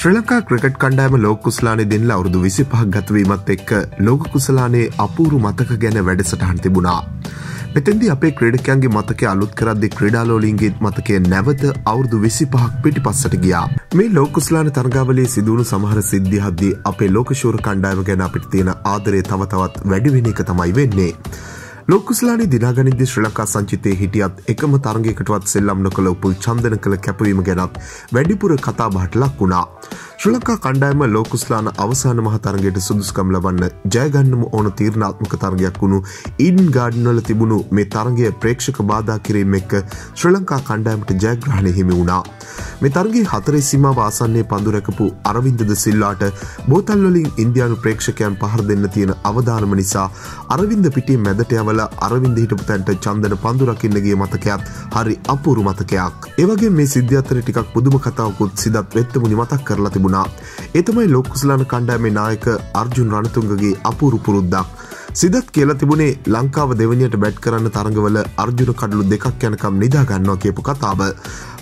ශ්‍රී Lanka cricket කණ්ඩෑම ලෝක කුස්ලානේ දෙන්නලා අවුරුදු විසිපහක් ගතවීමත් එක්ක ලෝක කුසලානේ අපූරු මතක ගැන වැඩසටහන් තිබුණා. මෙතැදි අපේ ක්‍රඩකයන්ගේ මතක අලුත් කරද්දි ක්‍රඩාලෝලින්ගේ මතකය නැවත අවුරදු විසි පහක් පිටි පස්සට ගියා මේ ලෝකුස්ලාන තරගාවලේ සිදුවුණු සමහර සිද්ධිහද්දී අපේ ලෝකශෝර කණ්ඩායම ගැන අපිට තියෙන ආදරය තවතවත් වැඩිවෙන එක තමයි වෙන්නේ. ලොකුස්ලානි දිනාගනිදි ශ්‍ර ලංකා සංචිතය හිටියත් එකම තරගයකටවත් සෙල්ලම් නොකළ උපුල් චන්දන කළ කැපවීම ගැනත් වැඩිපුර කතා බහට ලක් වුණා. ශ්‍ර ලංකා කණ්ඩායම ලෝකුස්ලාන අවසාන මහතරගයට සුදුස්කම් ලබන්න ජයගන්නම ඕන තීරණාත්මක තරගයක් වුණු ඉඩන් ගාඩ්නල තිබුණු මේ තරගය ප්‍රේක්ෂක බාධා කිරීම එක්ක ශ්‍ර ලංකා කණ්ඩායමට ජයග්‍රහණය හිමි වුණා. මේ තරගේ හතරේ සීම වාසන්නේ පඳුරැකපු අරවින්දද සිල්ලාට බෝතල්වලින් ඉන්දයානු ප්‍රේක්ෂකයන් පහර දෙන්න තියෙන අවධානම නිසා අරවින්ද පිටිය මැදට යවල කරලා අරවින්ද හිටපු තැන්ට චන්දන පඳුරකින්නගේ මතකයක් හරි අපුරු මතකයක්. ඒවගේ මේ සිද්ධියත්තර ටිකක් පුදුම කතාවකුත් සිදත් වෙත්තමුණි මතක් කරලා තිබුණා. එතමයි ලොක්කුස්ලාන කණ්ඩෑමේ නායක අර්ජුන් රණතුන්ගගේ අපුරු පුරුද්දක්. සිදත් කියලා තිබුණේ ලංකාව දෙවනියට බැට් කරන්න තරඟවල අර්ජුන කඩලු දෙකක් යනකම් නිදාගන්නවා කියපු කතාව.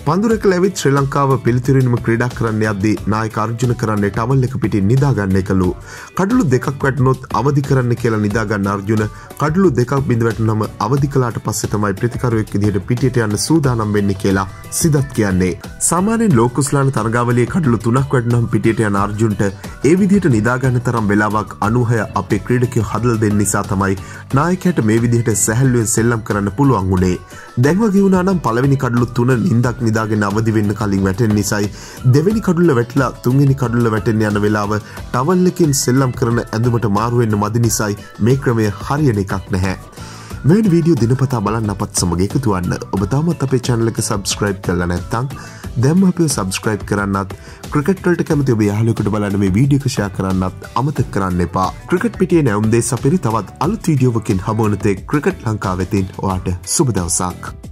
පඳුරක ලැවිත් ශ්‍රී ලංකාව පිළිතුරනම ක්‍රඩා කරන්න අද්දී නාය අර්ජුන කරන්නේ ටවල් එක පිටි නිදාගන්න කළු. කඩලු දෙකක් වැටනොත් අවධි කරන්න කියලා නිදාගන්න අර්ජුන කඩලු දෙකක් බිඳවැට නම අවධි කලාට පස්සෙ තමයි ප්‍රතිකරුවෙක් දිහට පිටියට යන්න සූදානම් වෙන්න කියලා සිදත් කියන්නේ. සාමානෙන් ලෝකුස්ලාන තරගාවලේ කඩලු තුනක් වැඩනම් පිටියට යන අර්ජුන්ට ඒ විදිහට නිදාගන්න තරම් වෙලාවක් අනුහය අපේ ක්‍රඩකය හදල් දෙන්න නිසා තමයි නායකයට මේ විදිහට සැහැල්ලුවෙන් සෙල්ලම් කරන්න පුළුවන් වුණේ. දැන්ව ගිවුණනම් පළවෙනි කඩලු තුන නින්දක් නිදාගෙන අවදි වෙන්න කලින් වැටෙන් නිසයි දෙවැනි කඩුල්ල වැටලා තුන්ගනි කඩුල්ල වැටෙන් යන වෙලාව ටවල්ලකින් සෙල්ලම් කරන ඇඳුමට මාරුවෙන්න්න මදි නිසයි මේ ක්‍රමය හරියන එකක් නැහැ. මෙන් වීඩියෝ දිනපතා බලන්න අපත් සමග එකතුවන්න ඔබ තාමත් අපේ චැනලක සබස්ක්‍රයිබ් කරල නැත්තං දැම් අප සබස්ක්‍රයිබ් කරන්නත් ක්‍රිකට්වලට කැමති ඔබ යාලකට බලන්න මේ වීඩියකෂයා කරන්නත් අමතක් කරන්න එපා ක්‍රිකට් පිටිය නැවම්දේ සපිරි තවත් අලුත් වීඩියෝවකින් හමෝනතේ ක්‍රිකට් ලංකා වෙතින් ඔයාට සුබදවසක්.